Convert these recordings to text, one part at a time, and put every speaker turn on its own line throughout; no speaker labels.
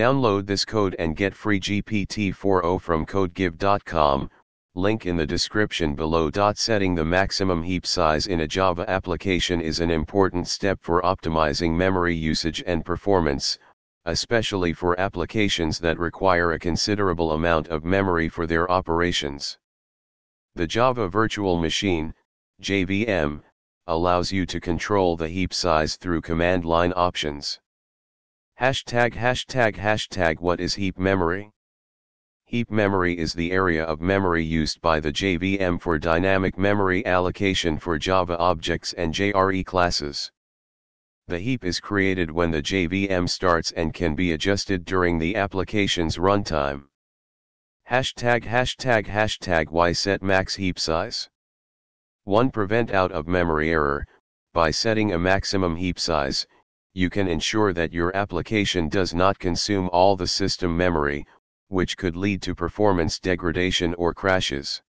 Download this code and get free GPT-4o from codegive.com, link in the description below. Setting the maximum heap size in a Java application is an important step for optimizing memory usage and performance, especially for applications that require a considerable amount of memory for their operations. The Java Virtual Machine, JVM, allows you to control the heap size through command line options. Hashtag hashtag hashtag what is heap memory? Heap memory is the area of memory used by the JVM for dynamic memory allocation for Java objects and JRE classes. The heap is created when the JVM starts and can be adjusted during the application's runtime. Hashtag hashtag hashtag why set max heap size. 1. Prevent out of memory error, by setting a maximum heap size, you can ensure that your application does not consume all the system memory, which could lead to performance degradation or crashes.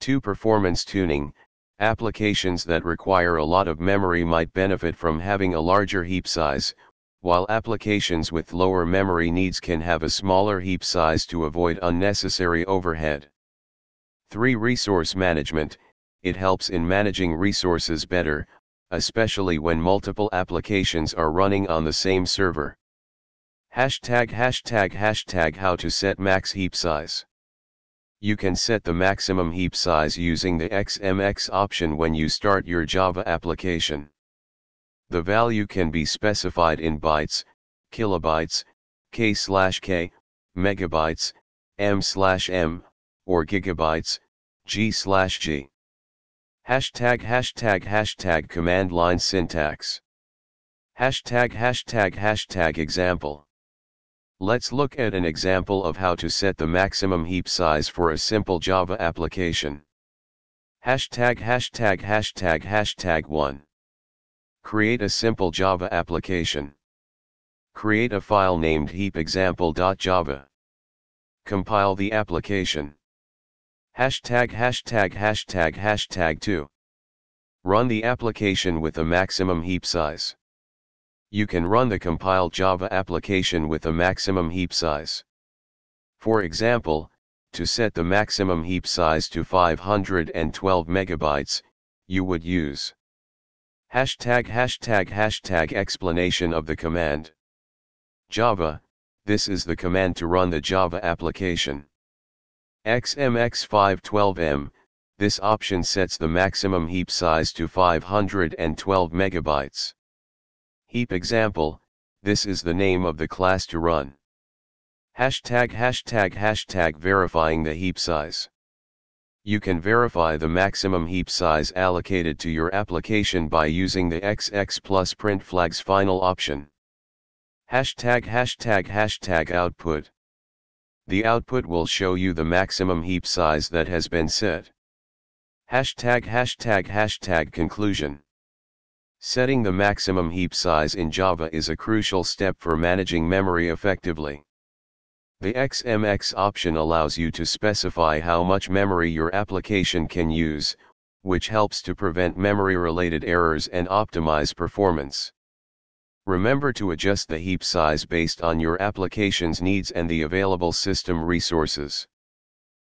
2. Performance tuning, applications that require a lot of memory might benefit from having a larger heap size, while applications with lower memory needs can have a smaller heap size to avoid unnecessary overhead. 3. Resource management, it helps in managing resources better, especially when multiple applications are running on the same server. Hashtag hashtag hashtag how to set max heap size. You can set the maximum heap size using the XMX option when you start your Java application. The value can be specified in bytes, kilobytes, k slash k, megabytes, m slash m, or gigabytes, g slash g. Hashtag hashtag hashtag command line syntax. Hashtag hashtag hashtag example. Let's look at an example of how to set the maximum heap size for a simple Java application. Hashtag hashtag hashtag hashtag 1. Create a simple Java application. Create a file named heapexample.java. Compile the application. Hashtag hashtag hashtag hashtag 2. Run the application with a maximum heap size. You can run the compiled Java application with a maximum heap size. For example, to set the maximum heap size to 512 megabytes, you would use hashtag hashtag hashtag explanation of the command. Java, this is the command to run the Java application. XMX512M, this option sets the maximum heap size to 512 megabytes. Heap example, this is the name of the class to run. Hashtag hashtag hashtag verifying the heap size. You can verify the maximum heap size allocated to your application by using the XX plus print flags final option. Hashtag hashtag hashtag output the output will show you the maximum heap size that has been set. Hashtag hashtag hashtag conclusion. Setting the maximum heap size in Java is a crucial step for managing memory effectively. The XMX option allows you to specify how much memory your application can use, which helps to prevent memory-related errors and optimize performance. Remember to adjust the heap size based on your application's needs and the available system resources.